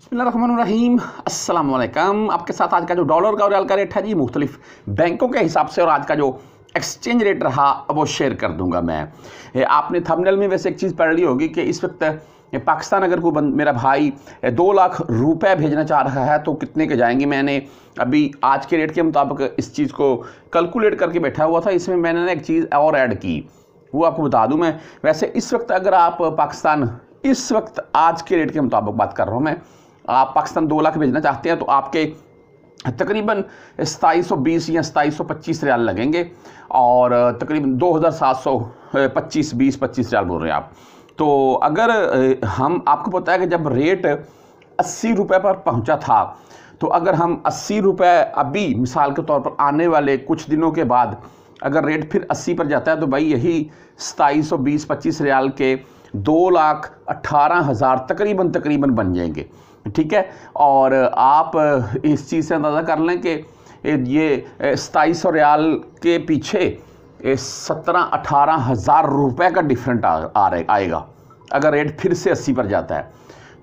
بسم اللہ الرحمن الرحیم السلام علیکم آپ کے ساتھ آج کا جو ڈالر کا اور ریال کا ریٹ ہے جی مختلف بینکوں کے حساب سے اور آج کا جو ایکسچینج ریٹ رہا وہ شیئر کر دوں گا میں آپ نے تھمنل میں ویسے ایک چیز پڑھ لی ہوگی کہ اس وقت پاکستان اگر کوئی بند میرا بھائی دو لاکھ روپے بھیجنا چاہ رہا ہے تو کتنے کے جائیں گے میں نے ابھی آج کے ریٹ کے مطابق اس چیز کو کلکولیٹ کر کے بیٹھا ہوا تھا اس میں میں نے ایک چیز اور ایڈ کی وہ آپ کو بتا دوں میں ویسے اس وقت اگر آپ پاکستان اس وقت آج کے ریٹ کے مطابق بات کر رہا ہوں میں آپ پاکستان دو لاکھ بھیجنا چاہتے ہیں تو آپ کے تقریباً ستائیس سو بیس یا ستائیس سو پچیس ریال لگیں گے اور تقریباً دو ہزار سات سو پچیس بیس پچیس ریال بول رہے ہیں آپ۔ تو اگر ہم، آپ کو پتہ ہے کہ جب ریٹ اسی روپے پر پہنچا تھا، تو اگر ہم اسی روپے ابھی مثال کے طور پر آنے والے کچھ دنوں کے بعد اگر ریٹ پھر اسی پر جاتا ہے، تو بھائی یہی ستائیس سو بیس پچیس ریال کے دو لاکھ اٹھارہ ہزار تقریباً تقریباً بن جائیں گے۔ ٹھیک ہے؟ اور آپ اس چیز سے اندازہ کر لیں کہ یہ ستائیس سو ریال کے پیچھے سترہ اٹھارہ ہزار روپے کا ڈیفرنٹ آئے گا۔ اگر ریٹ پھر سے اسی پر جاتا ہے۔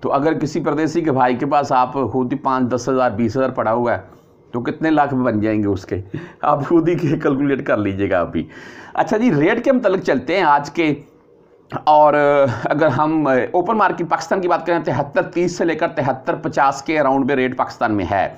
تو اگر کسی پردیسی کے بھائی کے پاس آپ خود ہی پانچ، دس ہزار، بیس ہزار پڑا ہوا ہے، تو کتنے لاکھ بن جائیں گے اس کے؟ آپ خود ہی کیلکولیٹ کر لیجیے گا ابھی۔ اچھا جی ریٹ کے متعلق چلتے ہیں۔ آج کے اور اگر ہم اوپن مارکیٹ پاکستان کی بات کریں، تہتر تیس سے لے کر تہتر پچاس کے اراؤنڈ میں ریٹ پاکستان میں ہے۔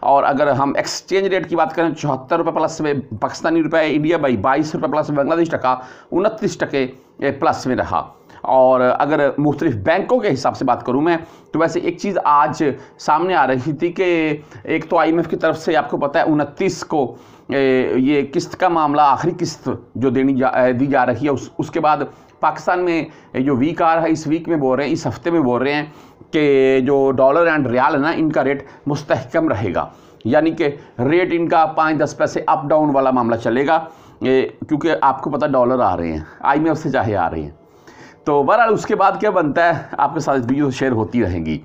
اور اگر ہم ایکسچینج ریٹ کی بات کریں، چوہتر روپے پلس میں پاکستانی روپے انڈیا بائی بائیس روپے پلس میں بنگلہ دیش ٹکا، انتیس ٹکے پلس میں رہا۔ اور اگر مختلف بینکوں کے حساب سے بات کروں میں، تو ویسے ایک چیز آج سامنے آ رہی تھی کہ ایک تو آئی ایم ایف کی طرف سے آپ کو پتہ ہے، انتیس کو یہ قسط کا معاملہ، آخری قسط جو دینی دی جا رہی ہے، اس اس کے بعد پاکستان میں جو ویک آ رہا ہے، اس ویک میں بول رہے ہیں، اس ہفتے میں بول رہے ہیں کہ جو ڈالر اینڈ ریال ہے نا، ان کا ریٹ مستحکم رہے گا۔ یعنی کہ ریٹ ان کا پانچ دس پیسے اپ ڈاؤن والا معاملہ چلے گا۔ کیونکہ آپ کو پتہ ڈالر آ رہے ہیں۔ آئی میں سے چاہے آ رہے ہیں۔ تو بہرحال اس کے بعد کیا بنتا ہے؟ آپ کے ساتھ ویڈیو شیئر ہوتی رہیں گی۔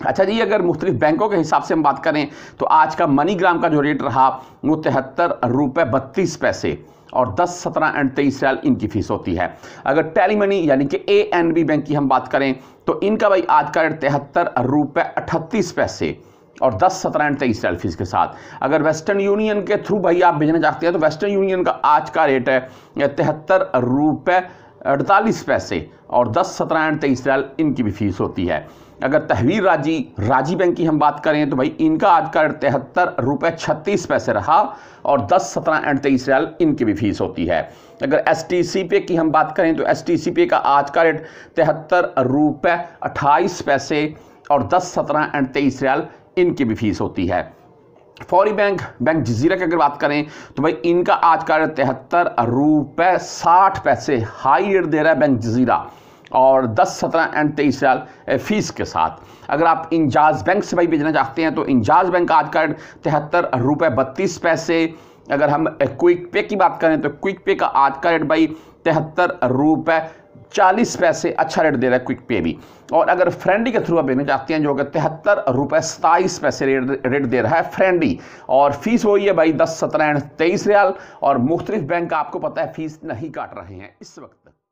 اچھا جی اگر مختلف بینکوں کے حساب سے ہم بات کریں تو آج کا منی گرام کا جو ریٹ رہا وہ تہتر روپے بتیس پیسے اور دس سترہ اینڈ تیئیس ریال ان کی فیس ہوتی ہے۔ اگر ٹیلی منی یعنی کہ اے این بی بینک کی ہم بات کریں تو ان کا بھائی آج کا ریٹ تہتر روپے اٹھتیس پیسے اور دس سترہ اینڈ تیئیس ریال فیس کے ساتھ۔ اگر ویسٹرن یونین کے تھرو بھائی آپ بھیجنا چاہتے ہیں تو ویسٹرن یونین کا آج کا ریٹ ہے تہتر روپے اڑتالیس پیسے اور دس سترہ اینڈ تیئیس ریال ان کی بھی فیس ہوتی ہے۔ اگر تحویر راجی راجی بینک کی ہم بات کریں تو بھائی ان کا آج کا تہتر روپے چھتیس پیسے رہا اور دس سترہ اینڈ تیئیس ریال ان کی بھی فیس ہوتی ہے۔ اگر ایس ٹی سی پے کی ہم بات کریں تو ایس ٹی سی پے کا آج کا ریٹ تہتر روپے اٹھائیس پیسے اور دس سترہ اینڈ تیئیس ریال ان کی بھی فیس ہوتی ہے۔ فوری بینک بینک جزیرہ کی اگر بات کریں تو بھائی ان کا آج کا ریٹ تہتر روپے ساٹھ پیسے ہائی ریٹ دے رہا ہے بینک جزیرہ۔ اور دس سترہ اینڈ تیئیس ریال فیس کے ساتھ۔ اگر آپ انجاز بینک سے بھائی بھیجنا چاہتے ہیں تو انجاز بینک آج کا تہتر روپے بتیس پیسے۔ اگر ہم کوئک پے کی بات کریں تو کوئک پے کا آج کا ریٹ بھائی تہتر روپے چالیس پیسے اچھا ریٹ دے رہا ہے کوئک پے بھی۔ اور اگر فرینڈی کے تھرو آپ بھیجنا چاہتے ہیں جو کہ تہتر روپے ستائیس پیسے ریٹ دے رہا ہے فرینڈی۔ اور فیس وہی ہے بھائی دس سترہ اینڈ تیئیس ریال۔ اور مختلف بینک آپ کو پتہ ہے فیس نہیں کاٹ رہے ہیں اس وقت۔